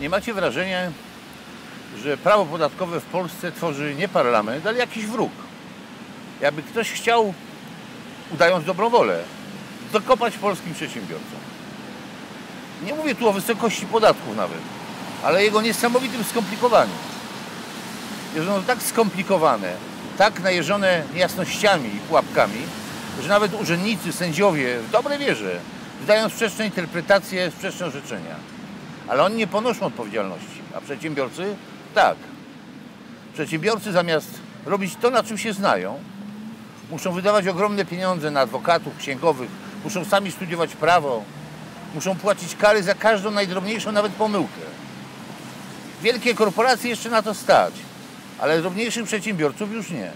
Nie macie wrażenia, że prawo podatkowe w Polsce tworzy nie parlament, ale jakiś wróg. Jakby ktoś chciał, udając dobrą wolę, dokopać polskim przedsiębiorcom. Nie mówię tu o wysokości podatków nawet, ale jego niesamowitym skomplikowaniu. Jest ono tak skomplikowane, tak najeżone niejasnościami i pułapkami, że nawet urzędnicy, sędziowie w dobrej wierze wydają sprzeczne interpretacje, sprzeczne orzeczenia. Ale oni nie ponoszą odpowiedzialności, a przedsiębiorcy tak. Przedsiębiorcy zamiast robić to, na czym się znają, muszą wydawać ogromne pieniądze na adwokatów, księgowych, muszą sami studiować prawo, muszą płacić kary za każdą najdrobniejszą nawet pomyłkę. Wielkie korporacje jeszcze na to stać, ale drobniejszych przedsiębiorców już nie.